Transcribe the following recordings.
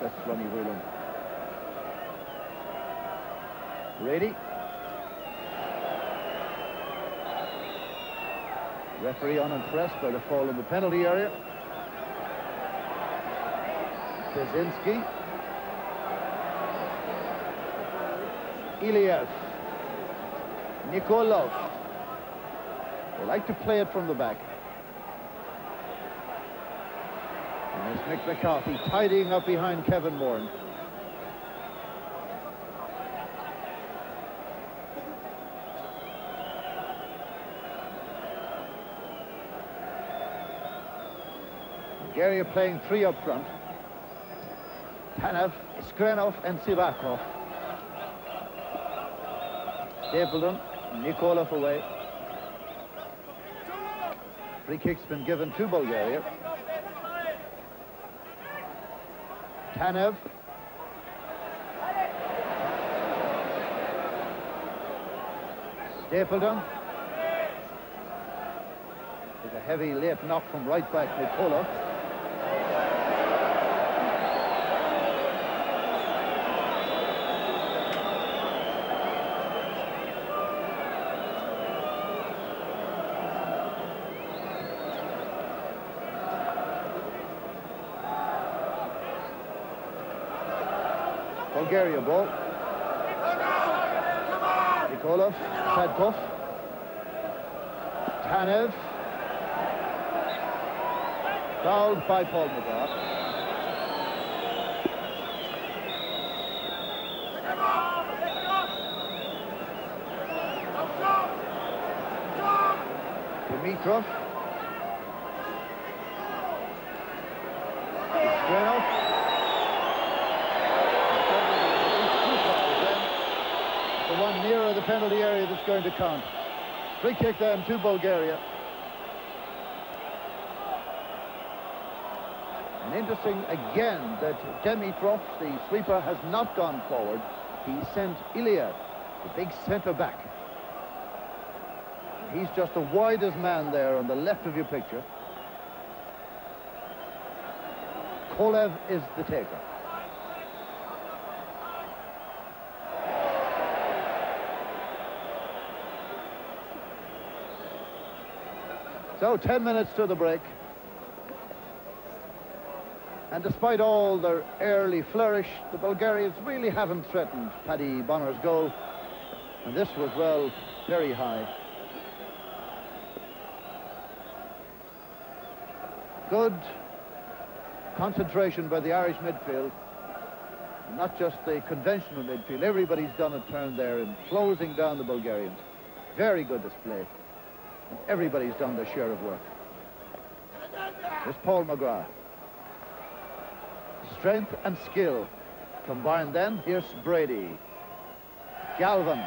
That's Ronnie Whelan. Brady. Referee unimpressed by the fall in the penalty area. Kaczynski. Iliev. Nikolov. They like to play it from the back. And it's Mick McCarthy tidying up behind Kevin Moran. Bulgaria playing three up front. Tanev, Iskrenov and Sirakov. Stapleton, Nikolov away. Free kick's been given to Bulgaria. Tanev. Stapleton. With a heavy late knock from right back Nikolov. Bulgaria ball. Nikolov, Sadkov. Tanev. Fouled by Paul McGrath. Dimitrov. Grenov. The one nearer the penalty area that's going to count. Free kick then to Bulgaria. And interesting again that Dimitrov, the sweeper, has not gone forward. He sent Iliev, the big centre back. He's just the widest man there on the left of your picture. Kolev is the taker. So 10 minutes to the break. And despite all their early flourish, the Bulgarians really haven't threatened Packie Bonner's goal. And this was, well, very high. Good concentration by the Irish midfield. Not just the conventional midfield. Everybody's done a turn there in closing down the Bulgarians. Very good display. Everybody's done their share of work. There's Paul McGrath. Strength and skill combined then. Here's Brady. Galvin.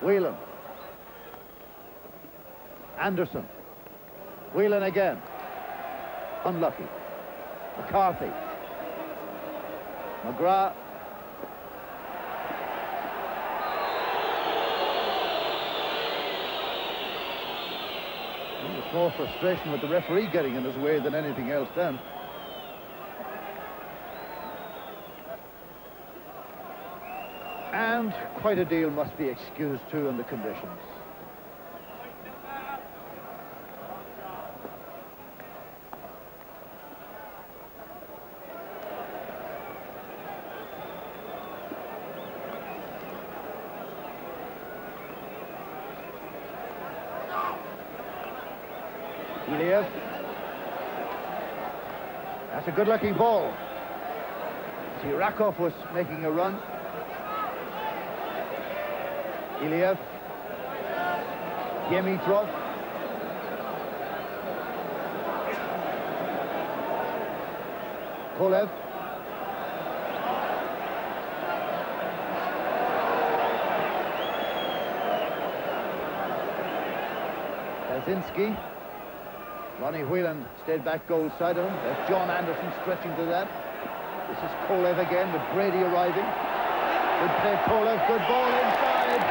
Whelan. Anderson. Whelan again. Unlucky. McCarthy. McGrath more frustration with the referee getting in his way than anything else then. And quite a deal must be excused too in the conditions. Iliev. That's a good-looking ball. Sirakov was making a run. Iliev. Dimitrov. Kolev. Kaczynski. Ronnie Whelan stayed back goal side of him. There's John Anderson stretching to that. This is Kolev again with Brady arriving. Good play, Kolev. Good ball inside.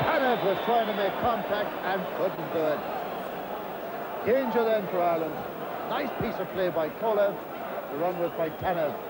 Tanev was trying to make contact and couldn't do it. Danger then for Ireland. Nice piece of play by Kolev, the run with by Tanev.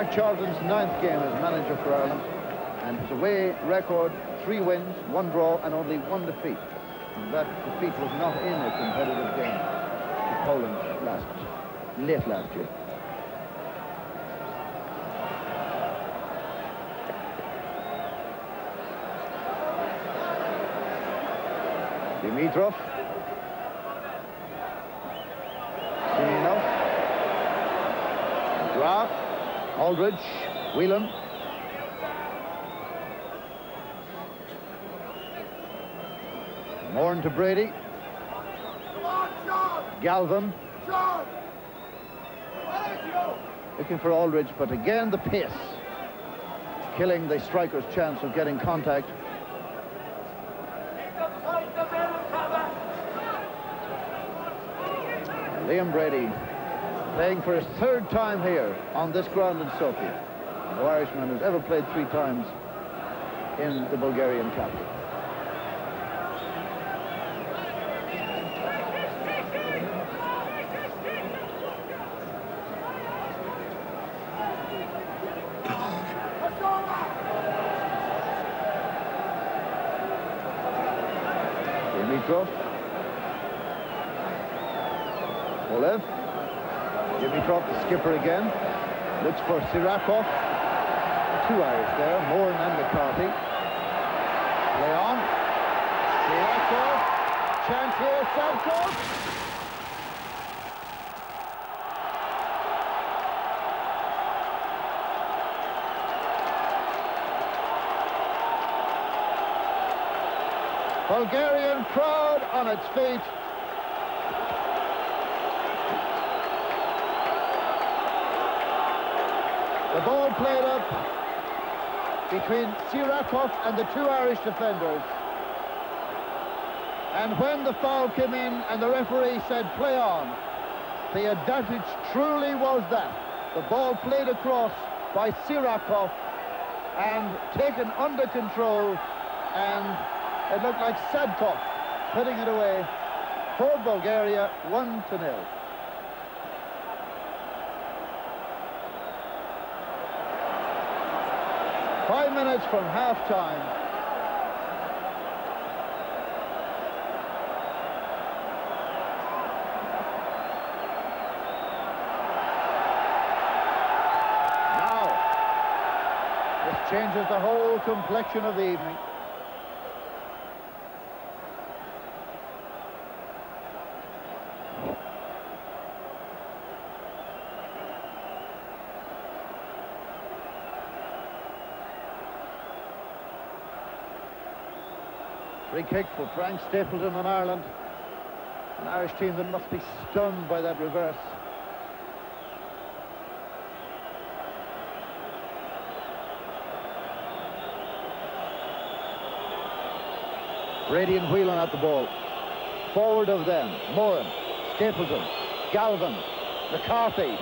Jack Charlton's ninth game as manager for Ireland and his away record, three wins, one draw and only one defeat And that defeat was not in a competitive game to Poland last, late last year. Dimitrov. Aldridge. Whelan. Horn to Brady. Galvin. Looking for Aldridge, but again the pace. Killing the striker's chance of getting contact. Liam Brady playing for his third time here on this ground in Sofia. No Irishman who's ever played three times in the Bulgarian capital. Dimitrov. Kolev. Dimitrov, the skipper again. Looks for Sirakov. Two Irish there, Moran and McCarthy. Play on. Sirakov. Chance here, Sadkov. Bulgarian crowd on its feet. The ball played up between Sirakov and the two Irish defenders. And when the foul came in and the referee said play on, the advantage truly was that. The ball played across by Sirakov and taken under control and it looked like Sadkov putting it away for Bulgaria, 1 to nil. Five minutes from half-time. Now, this changes the whole complexion of the evening. Free kick for Frank Stapleton in Ireland. An Irish team that must be stunned by that reverse. Brady and Whelan at the ball. Forward of them, Moran, Stapleton, Galvin, McCarthy.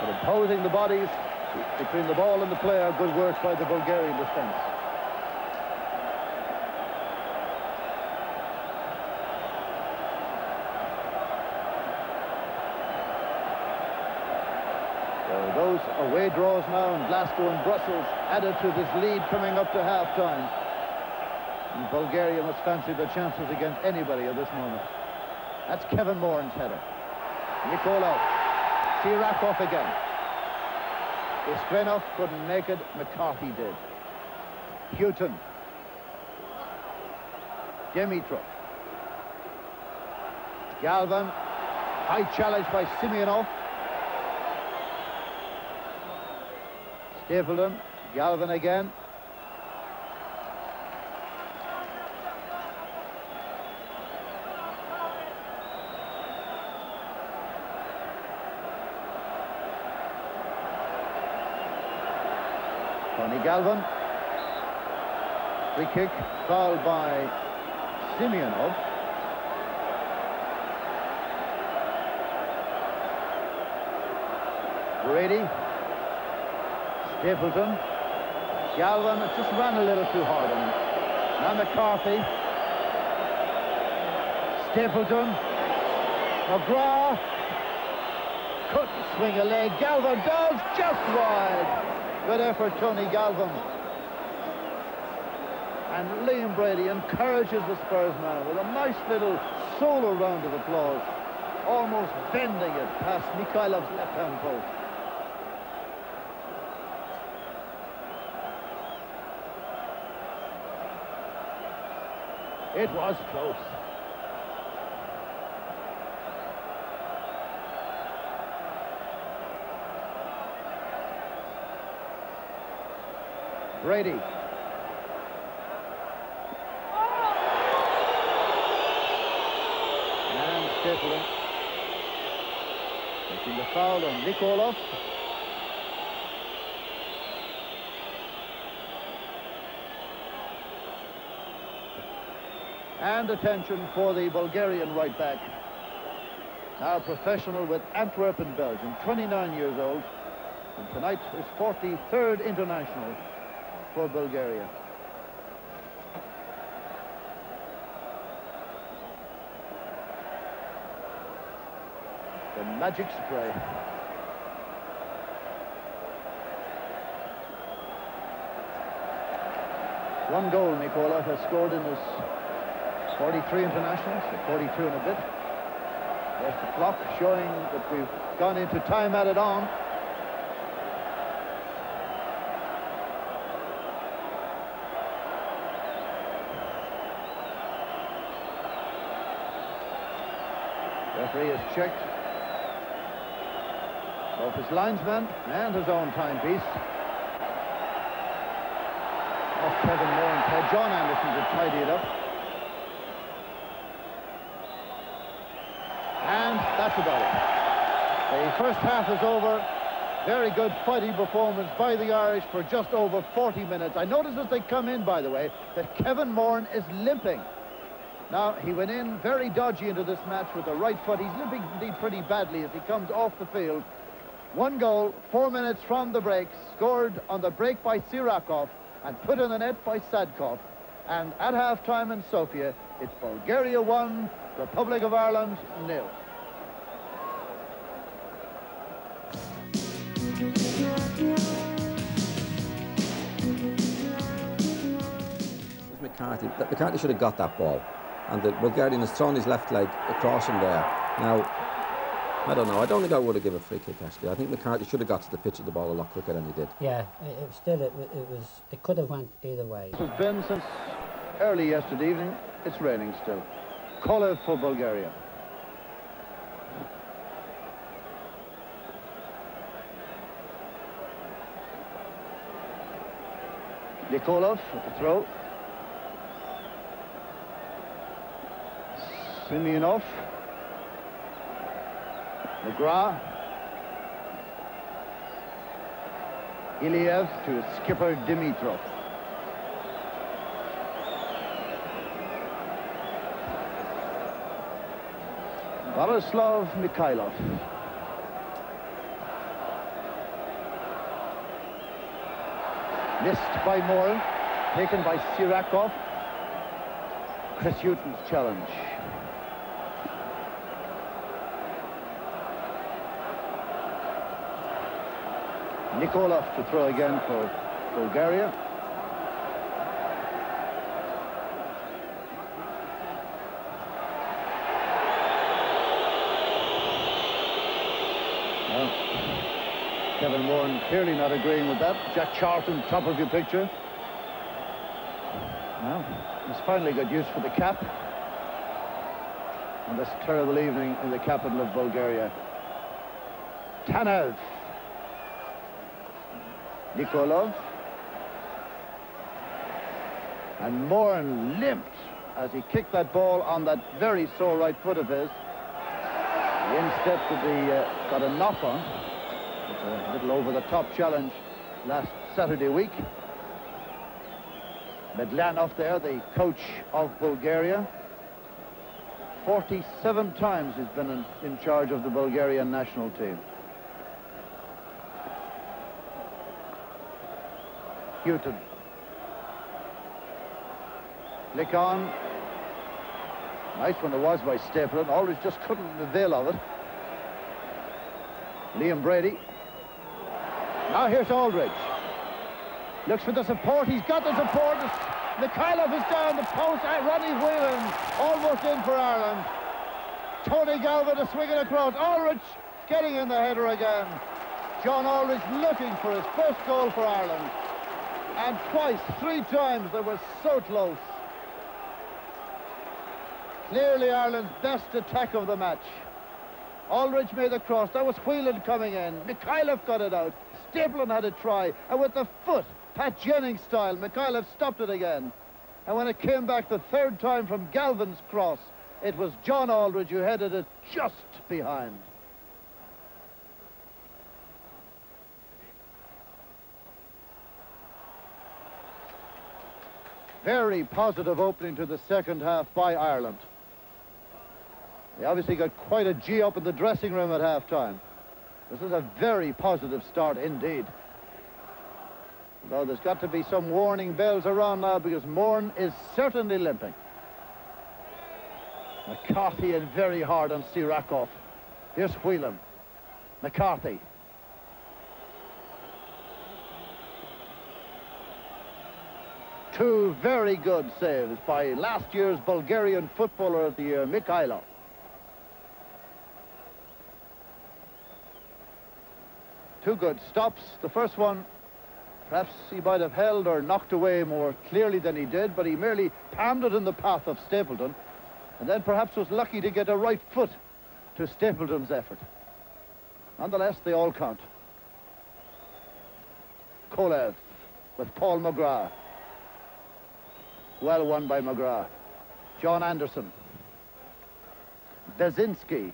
But imposing the bodies Between the ball and the player, good work by the Bulgarian defence. So those away draws now in Glasgow and Brussels added to this lead coming up to half-time. And Bulgaria must fancy the chances against anybody at this moment. That's Kevin Moran's header. Nikolov. Sirakov again. Iskrenov couldn't make it. McCarthy did. Houghton. Dimitrov. Galvin. High challenge by Simeonov. Stapleton. Galvin again. Tony Galvin. Free kick fouled by Simeonov. Brady. Stapleton. Galvin just ran a little too hard on him. Now McCarthy. Stapleton. McGrath. Couldn't swing a leg. Galvin does just wide. Good effort, Tony Galvin. And Liam Brady encourages the Spurs man with a nice little solo round of applause, almost bending it past Mihaylov's left-hand post. It was close. Brady. And Stapleton. Making the foul on Nikolov. And attention for the Bulgarian right back. Now professional with Antwerp in Belgium, 29 years old. And tonight is his 43rd international for Bulgaria. The magic spray. One goal Nikola has scored in his 43 internationals, so 42 and a bit. There's the clock showing that we've gone into time added on. Referee has checked both his linesman and his own timepiece. Off Kevin Moran's head. John Anderson to tidy it up. And that's about it. The first half is over. Very good fighting performance by the Irish for just over 40 minutes. I notice as they come in, by the way, that Kevin Moran is limping. Now, he went in very dodgy into this match with the right foot. He's limping indeed pretty badly as he comes off the field. One goal, four minutes from the break, scored on the break by Sirakov and put in the net by Sadkov. And at half-time in Sofia, it's Bulgaria 1, Republic of Ireland nil. McCarthy. McCarthy should have got that ball and the Bulgarian has thrown his left leg across him there. Now, I don't know. I don't think I would have given a free kick, actually. I think McCarthy should have got to the pitch of the ball a lot quicker than he did. Yeah, it, it still, it, it, was, it could have went either way. It has been since early yesterday evening. It's raining still. Kolev for Bulgaria. Nikolov at the throw. Simeonov. McGrath. Iliev to skipper Dimitrov. Borislav Mihaylov. Missed by Moran, taken by Sirakov. Chris Hughton's challenge. Nikolov to throw again for Bulgaria. Well, Kevin Moran clearly not agreeing with that. Jack Charlton, top of your picture. Well, he's finally got use for the cap. On this terrible evening in the capital of Bulgaria. Tanev. Nikolov. And Moran limped as he kicked that ball on that very sore right foot of his. The instep that he uh, got a knock on. It's a little over-the-top challenge last Saturday week. Mladenov there, the coach of Bulgaria. 47 times he's been in, in charge of the Bulgarian national team. Hughton. Lick on. Nice one it was by Stapleton. Aldridge just couldn't avail of it. Liam Brady. Now here's Aldridge. Looks for the support. He's got the support. Mihaylov is down the post. Ronnie Whelan almost in for Ireland. Tony Galvin is swinging across. Aldridge getting in the header again. John Aldridge looking for his first goal for Ireland. And twice, three times, they were so close. Clearly Ireland's best attack of the match. Aldridge made the cross. That was Whelan coming in. Mihaylov got it out. Stapleton had a try. And with the foot, Pat Jennings style, Mihaylov stopped it again. And when it came back the third time from Galvin's cross, it was John Aldridge who headed it just behind. Very positive opening to the second half by Ireland. They obviously got quite a G up in the dressing room at half-time. This is a very positive start indeed. Though there's got to be some warning bells around now because Moran is certainly limping. McCarthy in very hard on Sirakov. Here's Whelan. McCarthy. Two very good saves by last year's Bulgarian Footballer of the Year, Mihaylov. Two good stops. The first one, perhaps he might have held or knocked away more clearly than he did, but he merely palmed it in the path of Stapleton, and then perhaps was lucky to get a right foot to Stapleton's effort. Nonetheless, they all count. Kolev with Paul McGrath. Well won by McGrath. John Anderson. Bezinski.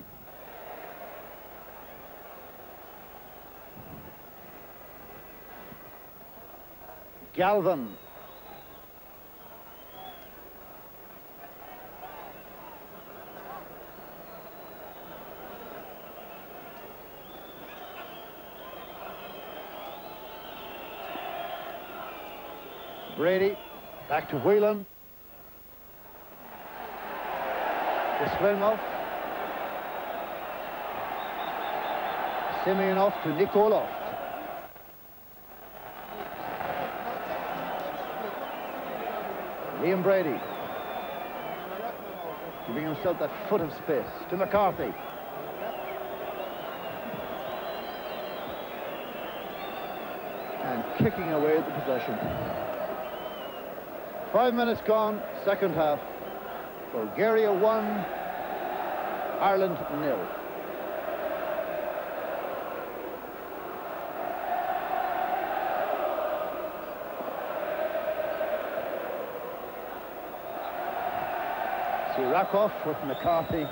Galvin. Brady, back to Whelan. Islamov. Simeonov to Nikolov. Liam Brady. Giving himself that foot of space to McCarthy. And kicking away the possession. Five minutes gone, second half. Bulgaria one, Ireland nil. Sirakov with McCarthy.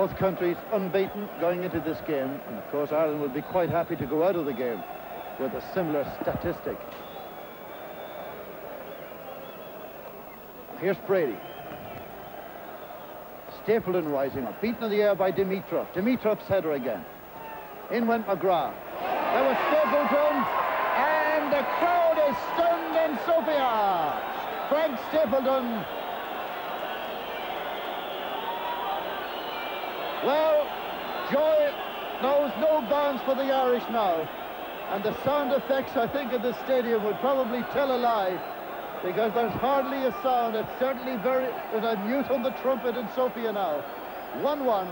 Both countries unbeaten going into this game. And of course, Ireland will be quite happy to go out of the game with a similar statistic. Here's Brady. Stapleton rising up, beaten in the air by Dimitrov. Dimitrov's header again. In went McGrath. There was Stapleton, and the crowd is stunned in Sofia. Frank Stapleton. Well, joy knows no bounds for the Irish now. And the sound effects, I think, in the stadium would probably tell a lie because there's hardly a sound. It's certainly very, there's a mute on the trumpet in Sofia now. 1-1.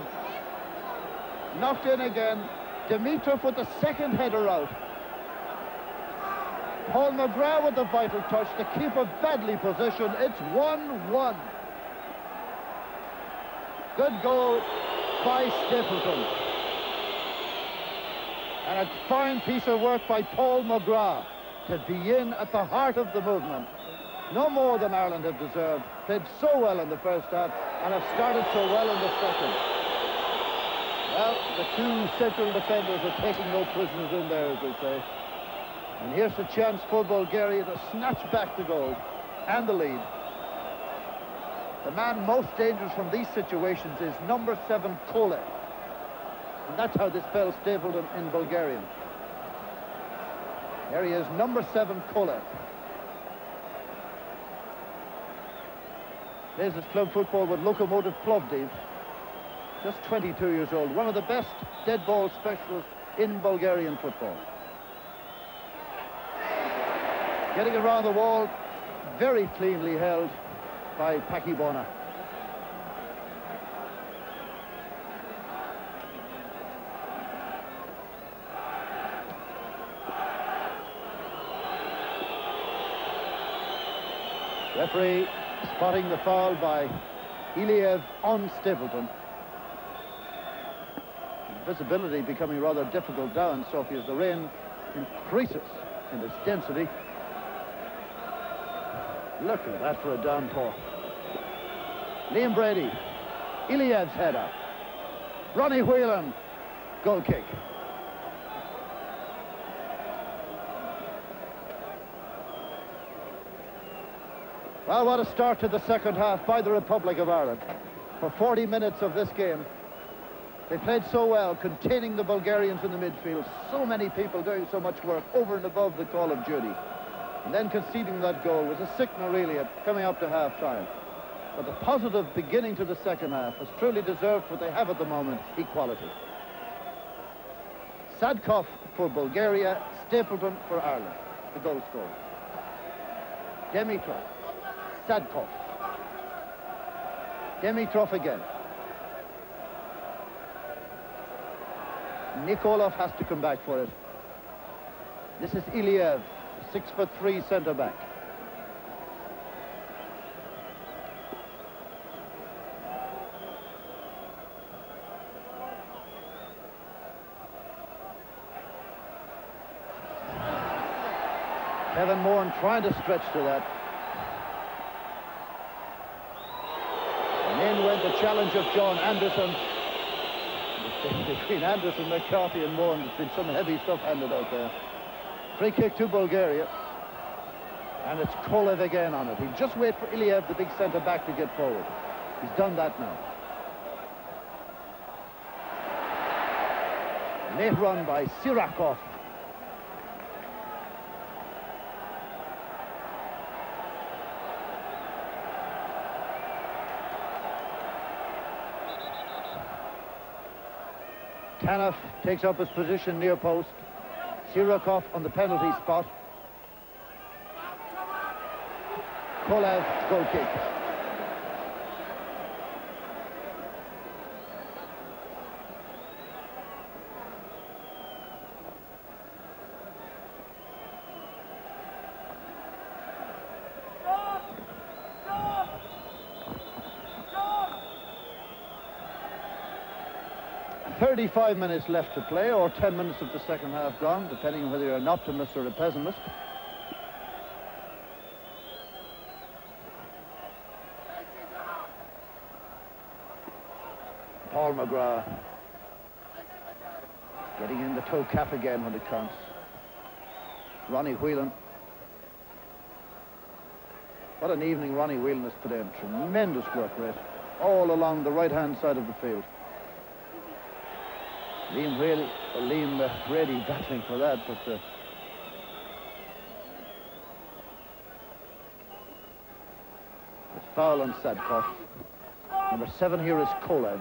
Knocked in again. Dimitrov with the second header out. Paul McGrath with the vital touch. The keeper badly positioned. It's 1-1. Good goal by Stapleton. And a fine piece of work by Paul McGrath to be in at the heart of the movement. No more than Ireland have deserved. Played so well in the first half and have started so well in the second. Well, the two central defenders are taking no prisoners in there, as they say. And here's the chance for Bulgaria to snatch back the goal and the lead. The man most dangerous from these situations is number seven, Kolev. And that's how this spells Stapleton in Bulgarian. There he is, number seven, Kolev. Plays his club football with Lokomotiv Plovdiv. Just 22 years old. One of the best dead ball specialists in Bulgarian football. Getting around the wall, very cleanly held by Packie Bonner. Referee spotting the foul by Iliev on Stapleton. Visibility becoming rather difficult down Sofia as the rain increases in its density. Look at that for a downpour. Liam Brady, Iliev's header. Ronnie Whelan, goal kick. Well, what a start to the second half by the Republic of Ireland. For 40 minutes of this game, they played so well, containing the Bulgarians in the midfield. So many people doing so much work over and above the call of duty. And then conceding that goal was a signal, really, at coming up to half-time. But the positive beginning to the second half has truly deserved what they have at the moment, equality. Sadkov for Bulgaria, Stapleton for Ireland, the goal scorer. Dimitrov, Sadkov. Dimitrov again. Nikolov has to come back for it. This is Iliev, six foot three centre back. Kevin Moran trying to stretch to that. And in went the challenge of John Anderson. Between Anderson, McCarthy and Moran, there's been some heavy stuff handed out there. Free kick to Bulgaria. And it's Kolev again on it. He'll just wait for Iliev, the big centre-back, to get forward. He's done that now. Late run by Sirakov. Tanev takes up his position near post. Sirakov on the penalty spot. Kolev, goal kick. Thirty-five minutes left to play, or ten minutes of the second half gone, depending on whether you're an optimist or a pessimist. Paul McGrath. Getting in the toe cap again when it counts. Ronnie Whelan. What an evening Ronnie Whelan has put in. Tremendous work rate. all along the right-hand side of the field. Liam really, Liam uh, really battling for that, but uh, foul on Sadkov. Number seven here is Kolev.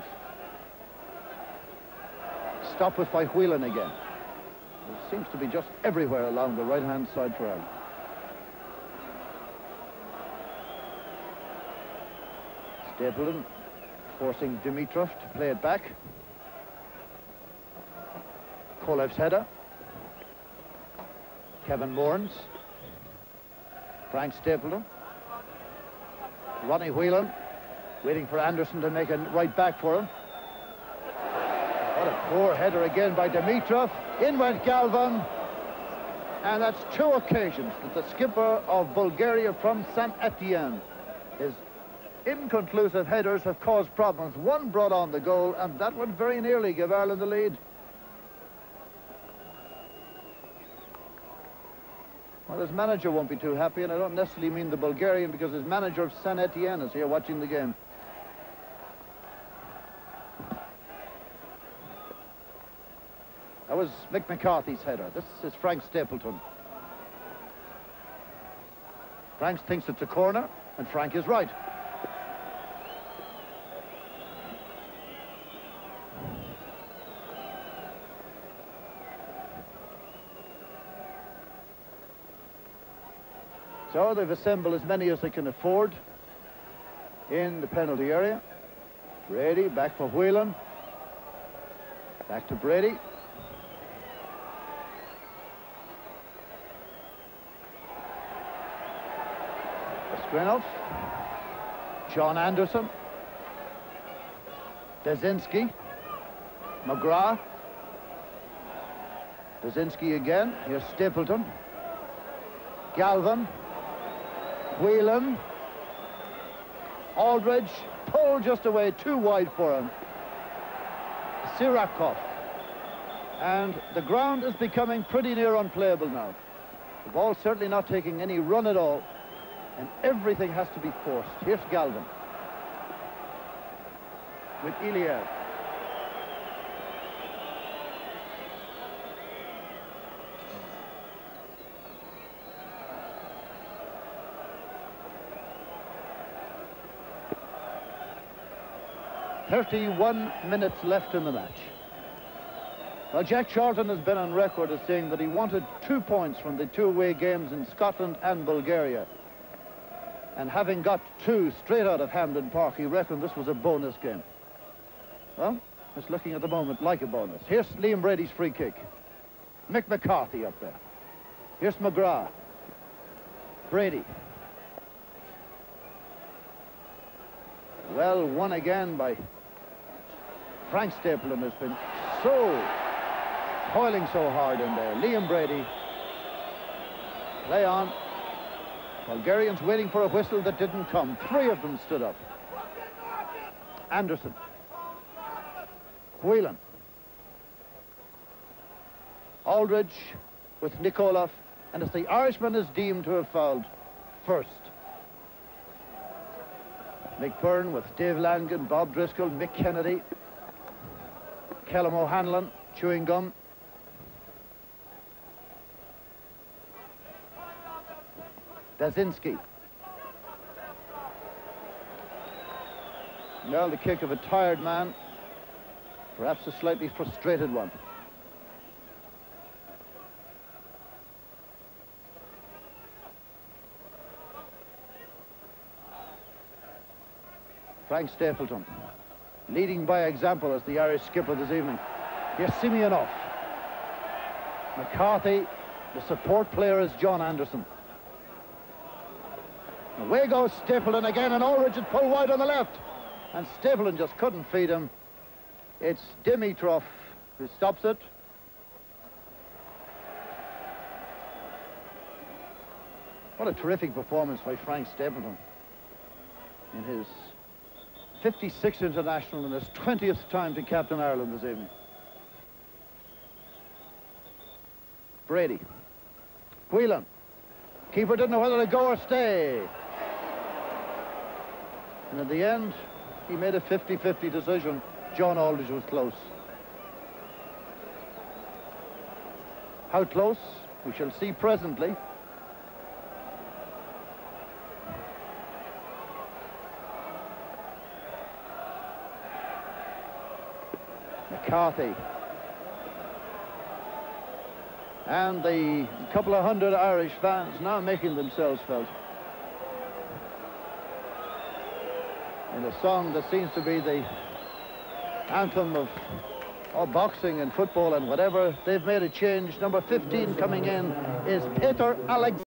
Stop with by Whelan again. It seems to be just everywhere along the right-hand side for Ireland. Stapleton forcing Dimitrov to play it back. Kolev's header. Kevin Moran's. Frank Stapleton. Ronnie Whelan waiting for Anderson to make a right back for him. What a poor header again by Dimitrov. In went Galvin. And that's two occasions that the skipper of Bulgaria from Saint Etienne his inconclusive headers have caused problems. One brought on the goal, and that would very nearly give Ireland the lead. Well, his manager won't be too happy, and I don't necessarily mean the Bulgarian, because his manager of Saint Etienne is here watching the game. That was Mick McCarthy's header. This is Frank Stapleton. Frank thinks it's a corner, and Frank is right. So they've assembled as many as they can afford in the penalty area. Brady back for Whelan. Back to Brady. Iskrenov, John Anderson, Dazinski, McGrath, Dazinski again, here's Stapleton, Galvin, Whelan, Aldridge, pulled just away, too wide for him. Sirakov. And the ground is becoming pretty near unplayable now. The ball certainly not taking any run at all. And everything has to be forced. Here's Galvin. With Iliev. Thirty-one minutes left in the match. Well, Jack Charlton has been on record as saying that he wanted two points from the two-way games in Scotland and Bulgaria. And having got two straight out of Hampden Park, he reckoned this was a bonus game. Well, it's looking at the moment like a bonus. Here's Liam Brady's free kick. Mick McCarthy up there. Here's McGrath. Brady. Well, won again by Frank Stapleton has been so toiling so hard in there. Liam Brady. Play on. Bulgarians waiting for a whistle that didn't come. Three of them stood up. Anderson. Whelan. Aldridge with Nikolov. And as the Irishman is deemed to have fouled first. Mick Byrne with Dave Langan, Bob Driscoll, Mick Kennedy, Kelham O'Hanlon, chewing gum. Dazinski. Now the kick of a tired man, perhaps a slightly frustrated one. Frank Stapleton, leading by example as the Irish skipper this evening. Here's Simeonov. McCarthy, the support player is John Anderson. Away goes Stapleton again, and Ulrich had pulled wide on the left. And Stapleton just couldn't feed him. It's Dimitrov who stops it. What a terrific performance by Frank Stapleton in his 56th international and his 20th time to captain Ireland this evening. Brady. Whelan. Keeper didn't know whether to go or stay. And at the end, he made a 50-50 decision. John Aldridge was close. How close? We shall see presently. McCarthy. And the couple of hundred Irish fans now making themselves felt. In a song that seems to be the anthem of, of boxing and football and whatever, they've made a change. Number 15 coming in is Peter Alex.